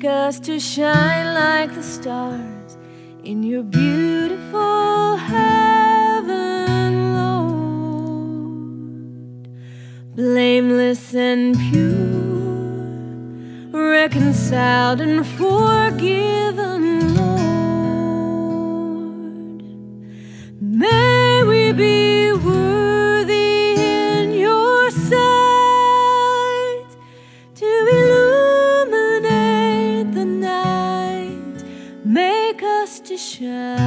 Make us to shine like the stars in your beautiful heaven, Lord. Blameless and pure, reconciled and forgiven, Us to shine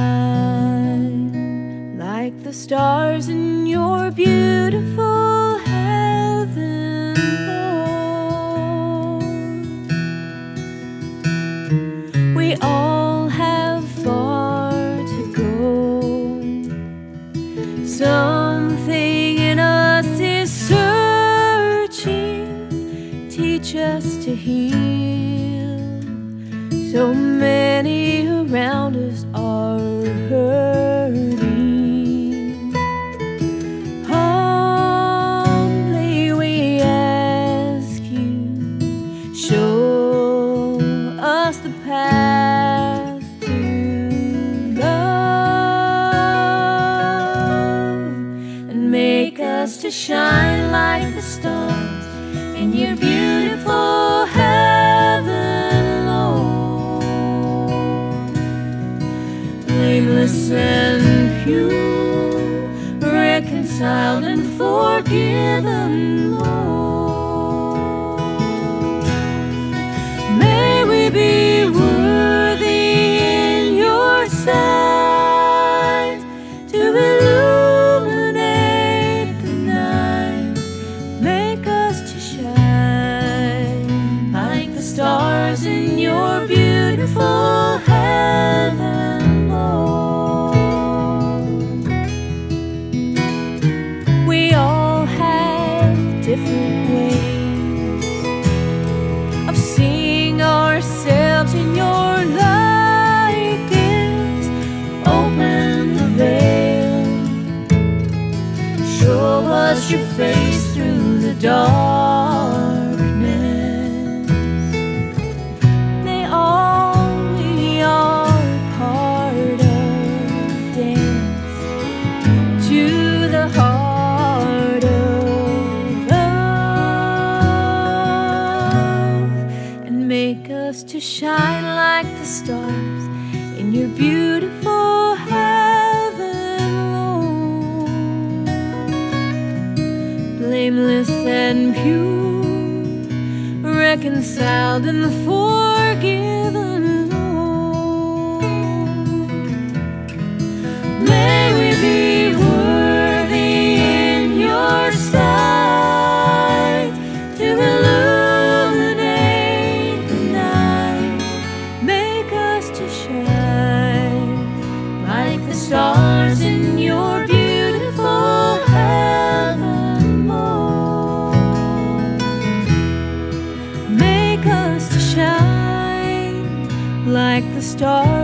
like the stars in your beautiful heaven, Lord. We all have far to go. Something in us is searching. Teach us to heal. So many are hurting. Humbly we ask you, show us the path to love and make us to shine like the stars in your beautiful Blameless and pure, reconciled and forgiven, Lord. May we be worthy in your sight to illuminate the night. Make us to shine like the stars in your beautiful show your face through the darkness. May all we are part of dance to the heart of love and make us to shine like the stars in your beautiful and pure, reconciled and forgiven, stars.